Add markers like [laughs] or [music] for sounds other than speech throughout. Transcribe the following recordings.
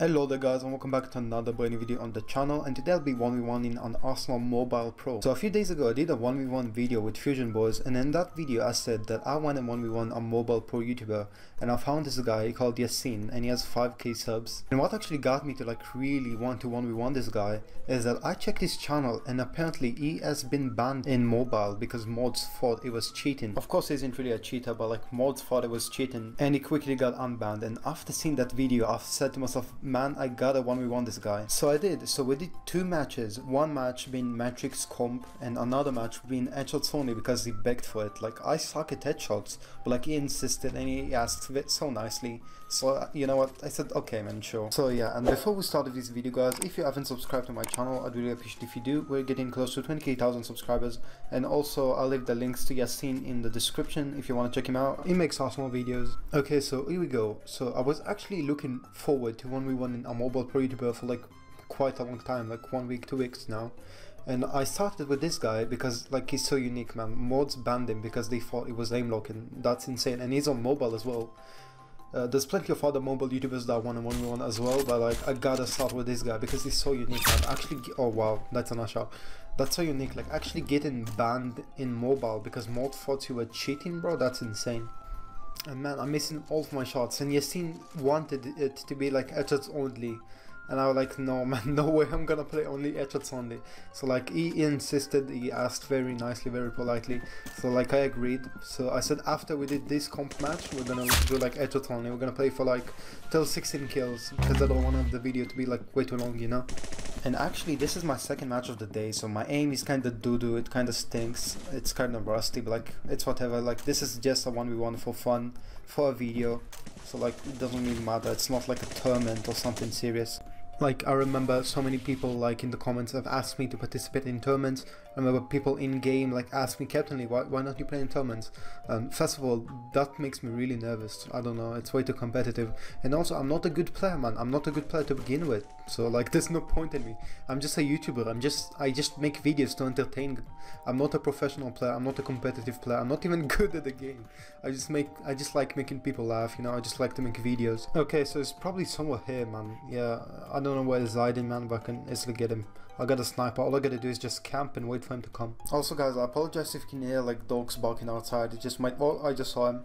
Hello there guys and welcome back to another brand new video on the channel and today I'll be 1v1ing on Arsenal Mobile Pro. So a few days ago I did a 1v1 video with Fusion Boys and in that video I said that I want a 1v1 a Mobile Pro YouTuber and I found this guy called Yaseen and he has 5k subs. And what actually got me to like really want to 1v1 this guy is that I checked his channel and apparently he has been banned in mobile because mods thought it was cheating. Of course he isn't really a cheater but like mods thought it was cheating and he quickly got unbanned and after seeing that video I've said to myself man I gotta 1v1 this guy. So I did, so we did two matches, one match being Matrix Comp and another match being headshots only because he begged for it. Like I suck at headshots, but like he insisted and he asked it so nicely. So uh, you know what, I said okay man, sure. So yeah, and before we start this video guys, if you haven't subscribed to my channel, I'd really appreciate if you do. We're getting close to 28,000 subscribers and also I'll leave the links to Yaseen in the description if you want to check him out. He makes awesome videos. Okay, so here we go. So I was actually looking forward to 1v1 in a mobile YouTuber for like quite a long time, like one week, two weeks now. And I started with this guy because like he's so unique man. Mods banned him because they thought it was aim locking. That's insane. And he's on mobile as well. Uh, there's plenty of other mobile YouTubers that want a 1v1 as well, but like I gotta start with this guy because he's so unique. Man. Actually, oh wow, that's a nice shot. That's so unique. Like actually getting banned in mobile because mod thought you were cheating, bro. That's insane. And man, I'm missing all of my shots. And Yaseen wanted it to be like headshots only. And I was like, no [laughs] man, no way, I'm gonna play only headshots only. So like, he insisted, he asked very nicely, very politely. So like, I agreed. So I said, after we did this comp match, we're gonna do like headshots only. We're gonna play for like, till 16 kills. Because I don't want the video to be like way too long, you know? And actually, this is my second match of the day. So my aim is kind of doo-doo, it kind of stinks. It's kind of rusty, but like, it's whatever. Like, this is just a 1v1 for fun, for a video. So like, it doesn't really matter. It's not like a tournament or something serious. Like I remember so many people like in the comments have asked me to participate in tournaments. I remember people in game like ask me captainly why why not you play in tournaments? Um, first of all, that makes me really nervous. I don't know, it's way too competitive. And also I'm not a good player man. I'm not a good player to begin with. So like there's no point in me. I'm just a YouTuber. I'm just I just make videos to entertain. I'm not a professional player. I'm not a competitive player. I'm not even [laughs] good at the game. I just make I just like making people laugh, you know. I just like to make videos. Okay, so it's probably somewhere here, man. Yeah, I don't know where he's hiding, man, but I can easily get him. I got a sniper. All I gotta do is just camp and wait for him to come. Also, guys, I apologize if you can hear like dogs barking outside. It just might. Oh, I just saw him.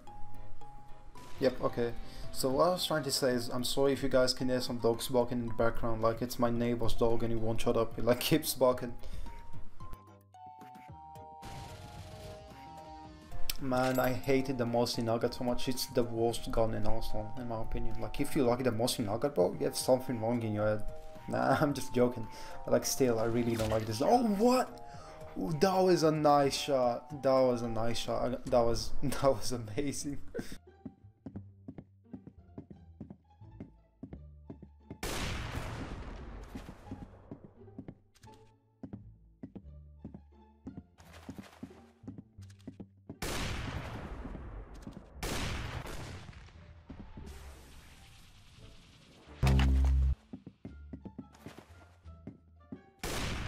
Yep. Okay. So what I was trying to say is, I'm sorry if you guys can hear some dogs barking in the background. Like it's my neighbor's dog, and he won't shut up. He like [laughs] keeps barking. Man, I hated the Mosin Nagant so much. It's the worst gun in Arsenal, in my opinion. Like, if you like the Mosin Nagant, bro, you have something wrong in your head. Nah, [laughs] I'm just joking. But, like, still, I really don't like this. Oh, what? That was a nice shot. That was a nice shot. That was, [laughs] that was amazing.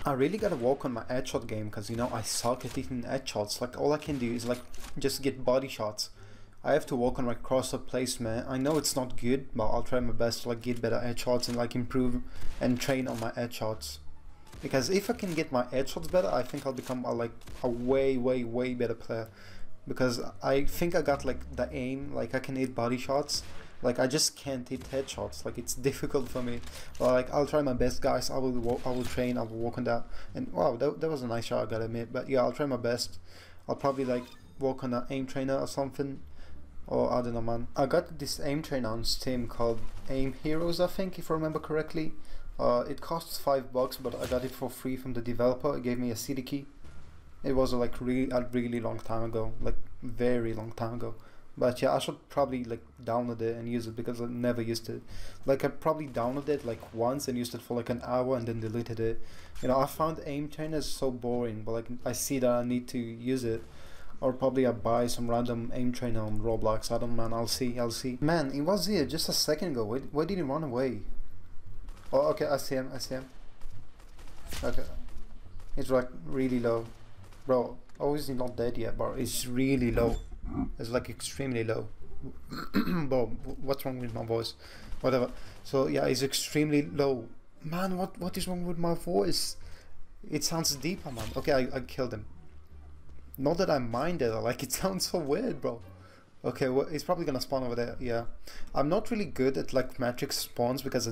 I really gotta work on my headshot game because you know I suck at hitting headshots. Like all I can do is like just get body shots. I have to work on my crosshair placement. I know it's not good, but I'll try my best to like get better headshots and like improve and train on my headshots. Because if I can get my headshots better, I think I'll become a, like a way, way, way better player. Because I think I got like the aim, like I can hit body shots like I just can't hit headshots. Like it's [laughs] difficult for me. Like I'll try my best, guys. I will I will train. I will work on that. And wow, that, that was a nice shot. I gotta admit. But yeah, I'll try my best. I'll probably like work on an aim trainer or something. Or I don't know, man. I got this aim trainer on Steam called Aim Heroes, I think, if I remember correctly. Uh, it costs five bucks, but I got it for free from the developer. It gave me a CD key. It was like really a really long time ago, like very long time ago. But yeah, I should probably like download it and use it because I never used it. Like I probably downloaded it like once and used it for like an hour and then deleted it. You know, I found aim trainers so boring, but like I see that I need to use it. Or probably I buy some random aim trainer on Roblox. I don't man, I'll see, I'll see. Man, he was here just a second ago. Why, why did he run away? Oh, okay, I see him, I see him. Okay. He's like really low. Bro, oh, is he not dead yet, bro? It's really low. Mm-hmm. It's like extremely low. [clears throat] Bro, what's wrong with my voice? whatever. So yeah, it's extremely low. Man, what what is wrong with my voice? It sounds deeper, man. Okay, I, I killed him. Not that I minded, [laughs] like it sounds so weird, bro. Okay, well, he's probably gonna spawn over there, yeah. I'm not really good at like Matrix spawns because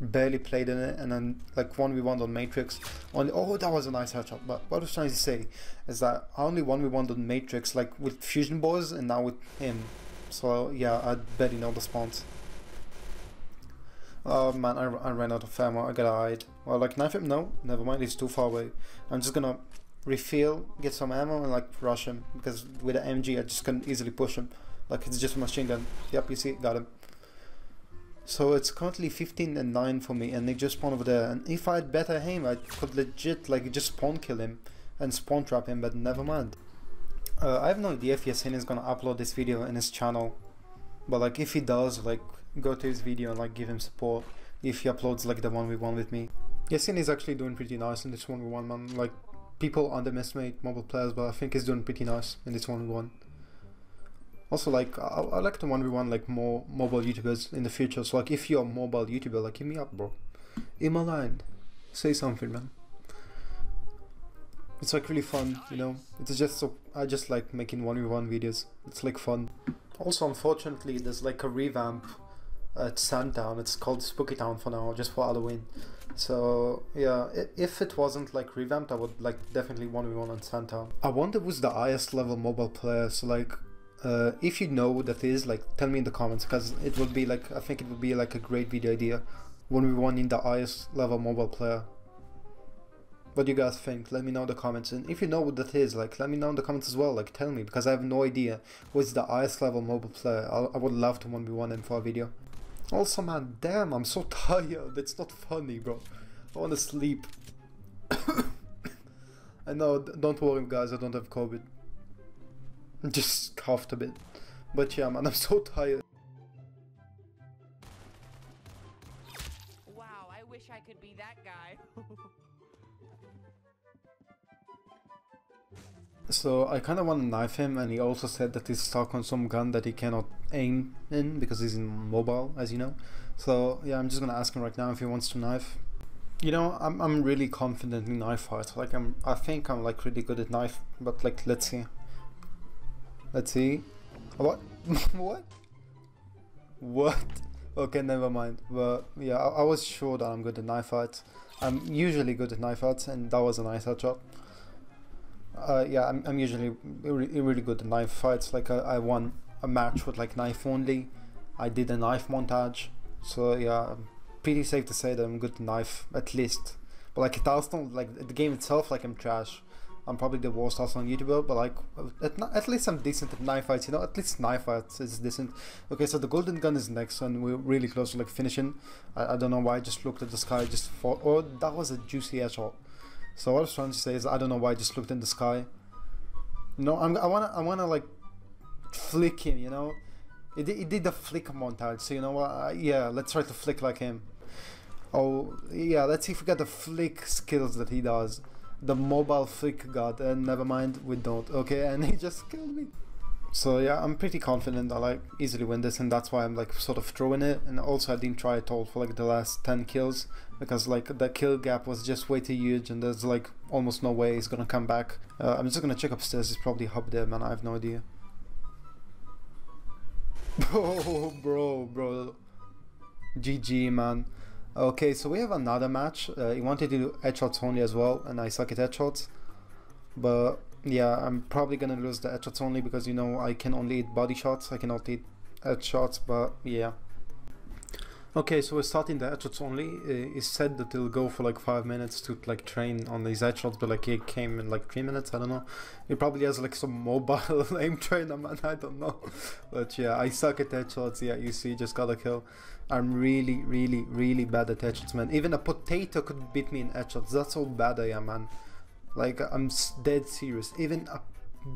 barely played in it and then like 1v1 on Matrix. Only, oh, that was a nice headshot, but what I was trying to say is that I only 1v1 on Matrix like with Fusion Boys and now with him. So yeah, I barely know the spawns. Oh man, I, I ran out of ammo, I gotta hide. Well, like knife him? No, never mind, he's too far away. I'm just gonna refill, get some ammo and like rush him because with the MG I just can easily push him. Like it's just a machine gun. Yep, you see, got him. So it's currently 15 and 9 for me and they just spawn over there. And if I had better aim, I could legit like just spawn kill him and spawn trap him, but never mind. Uh, I have no idea if Yaseen is gonna upload this video in his channel. But like if he does, like go to his video and like give him support if he uploads like the 1v1 with me. Yaseen is actually doing pretty nice in this 1v1 man. Like people underestimate mobile players but I think he's doing pretty nice in this 1v1. Also, like, I, I like to 1v1 like more mobile YouTubers in the future. So, like, if you're a mobile YouTuber, like, hit me up, bro. In my line. Say something, man. It's like really fun, you know. It's just so I just like making 1v1 videos. It's like fun. Also, unfortunately, there's like a revamp at Sandtown. It's called Spooky Town for now, just for Halloween. So yeah, if it wasn't like revamped, I would like definitely 1v1 on Sandtown. I wonder who's the highest level mobile player. So like uh, if you know what that is, like tell me in the comments because it would be like I think it would be like a great video idea when we won in the highest level mobile player. What do you guys think? Let me know in the comments and if you know what that is, like let me know in the comments as well. Like tell me because I have no idea what's the highest level mobile player. I'll, I would love to 1v1 him for a video. Also man, damn, I'm so [laughs] tired. It's not funny, bro. I want to sleep. [coughs] [coughs] I know, don't worry guys, I don't have COVID. Just coughed a bit. But yeah, man, [laughs] I'm so tired. Wow, I wish I could be that guy. [laughs] so I kind of want to knife him and he also said that he's stuck on some gun that he cannot aim in because he's in mobile, as you know. So yeah, I'm just gonna ask him right now if he wants to knife. You know, I'm, I'm really confident in knife fights. Like I'm, I think I'm like really good at knife, but like let's see. Let's see. What? [laughs] what? What? Okay, never mind. But yeah, I, I, was sure that I'm good at knife fights. I'm usually good at knife fights, and that was a nice headshot. Uh, yeah, I'm, I'm usually really, really good at knife fights. Like I, I won a match with like knife only. I did a knife montage. So yeah, pretty safe to say that I'm good at knife at least. But like it also like the game itself, like I'm trash. I'm probably the worst also on YouTube, but like at, at least I'm decent at knife fights. You know, at least knife fights is decent. Okay, so the golden gun is next, and we're really close to like finishing. I, I don't know why I just looked at the sky just for. Oh, that was a juicy headshot. So what I was trying to say is I don't know why I just looked in the sky. No, I'm, I wanna I wanna like flick him. You know, it, it did the flick montage. So you know what? Uh, yeah, let's try to flick like him. Oh yeah, let's see if we got the flick skills that he does the mobile flick god and never mind we don't. Okay and he just killed me. So yeah i'm pretty confident i like easily win this and that's why i'm like sort of throwing it. And also i didn't try at all for like the last 10 kills because like the kill gap was just way too huge and there's like almost no way he's gonna come back. Uh, i'm just gonna check upstairs he's probably up there man i have no idea. Oh [laughs] bro bro. Gg man Okay, so we have another match. Uh, he wanted to do headshots only as well, and I suck at headshots. But yeah, I'm probably gonna lose the headshots only because you know I can only hit body shots. I cannot hit headshots, but yeah. Okay, so we're starting the headshots only. Uh, it's said that it'll go for like five minutes to like train on these headshots, but like it came in like three minutes. I don't know. It probably has like some mobile [laughs] aim trainer, man. I don't know. But yeah, I suck at headshots. Yeah, you see, just got a kill. I'm really, really, really bad at headshots, man. Even a potato could beat me in headshots. That's how bad I am, man. Like, I'm dead serious. Even a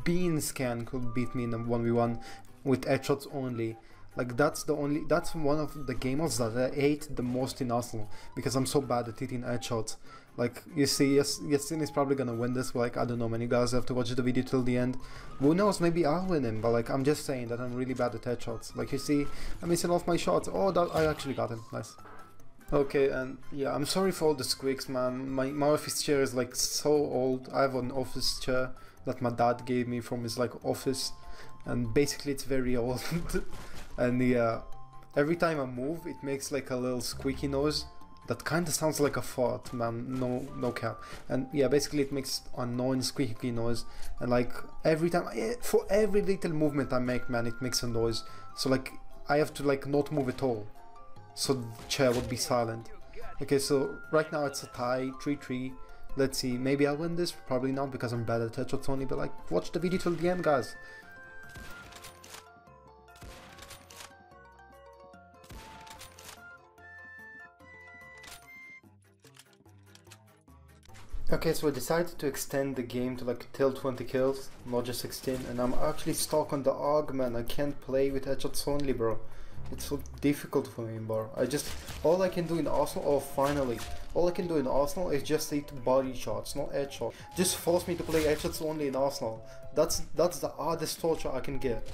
bean scan could beat me in a 1v1 with headshots only. Like that's the only that's one of the gamers that I hate the most in Arsenal because I'm so bad at hitting headshots. Like you see, yes, Yaseen is probably gonna win this. Like I don't know, many guys have to watch the video till the end. Who knows? Maybe I'll win him. But like I'm just saying that I'm really bad at headshots. Like you see, I'm missing off my shots. Oh, that I actually got him. Nice. Okay, and yeah, I'm sorry for all the squeaks, man. My my office chair is like so old. I have an office chair that my dad gave me from his like office, and basically it's very [laughs] old. And yeah, every time I move, it makes like a little squeaky noise that kind of sounds like a fart, man. No, no cap. And yeah, basically it makes annoying squeaky noise. And like every time, eh, for every little movement I make, man, it makes a noise. So like I have to like not move at all, so the chair would be silent. Okay, so right now it's a tie, 3-3. Let's see, maybe I'll win this, probably not because I'm bad at headshots only, but like, watch the video till the end, guys. Okay, so I decided to extend the game to like till 20 kills, not just 16, and I'm actually stuck on the AUG, man. I can't play with headshots only, bro. It's so difficult for me, bro. I just, all I can do in Arsenal, oh finally, all I can do in Arsenal is just hit body shots, not headshots. Just force me to play headshots only in Arsenal. That's, that's the hardest torture I can get.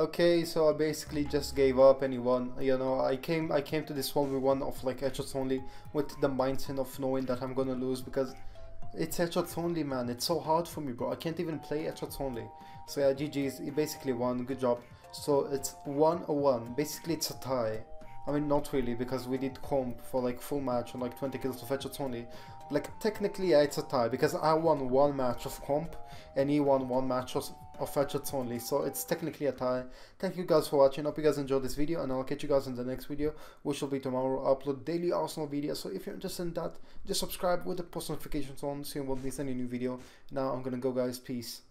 Okay, so I basically just gave up anyone. You know, I came I came to this one with one of like headshots only with the mindset of knowing that I'm gonna lose because it's headshots only man. It's so hard for me bro. I can't even play headshots only. So yeah, GG's, he basically won, good job. So it's 1-1. Basically it's a tie. I mean not really because we did comp for like full match and like 20 kills of headshots only. Like technically yeah, it's a tie because I won one match of comp and he won one match of of headshots only. So it's technically a tie. Thank you guys for watching. Hope you guys enjoyed this video and i'll catch you guys in the next video which will be tomorrow. I'll upload daily arsenal videos. So if you're interested in that just subscribe with the post notifications on so you won't miss any new video. Now i'm gonna go guys. Peace